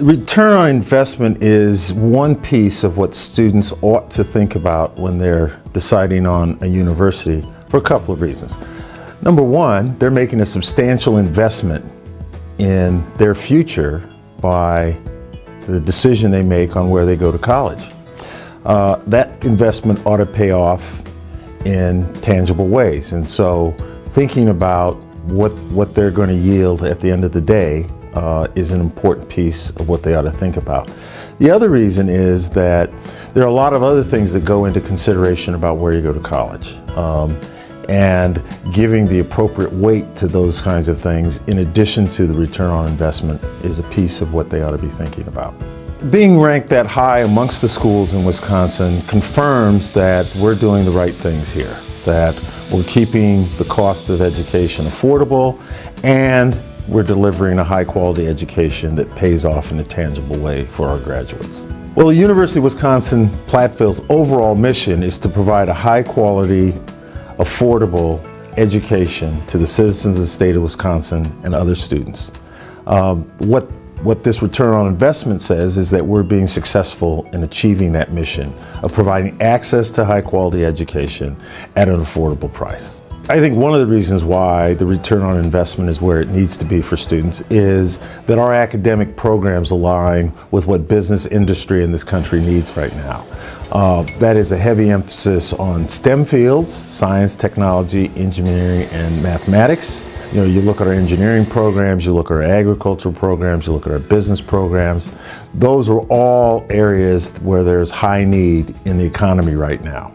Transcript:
Return on investment is one piece of what students ought to think about when they're deciding on a university for a couple of reasons. Number one, they're making a substantial investment in their future by the decision they make on where they go to college. Uh, that investment ought to pay off in tangible ways. And so thinking about what, what they're going to yield at the end of the day uh, is an important piece of what they ought to think about. The other reason is that there are a lot of other things that go into consideration about where you go to college. Um, and giving the appropriate weight to those kinds of things in addition to the return on investment is a piece of what they ought to be thinking about. Being ranked that high amongst the schools in Wisconsin confirms that we're doing the right things here, that we're keeping the cost of education affordable and we're delivering a high quality education that pays off in a tangible way for our graduates. Well, the University of Wisconsin-Platteville's overall mission is to provide a high quality, affordable education to the citizens of the state of Wisconsin and other students. Um, what, what this return on investment says is that we're being successful in achieving that mission of providing access to high quality education at an affordable price. I think one of the reasons why the return on investment is where it needs to be for students is that our academic programs align with what business industry in this country needs right now. Uh, that is a heavy emphasis on STEM fields, science, technology, engineering, and mathematics. You know, you look at our engineering programs, you look at our agricultural programs, you look at our business programs. Those are all areas where there's high need in the economy right now.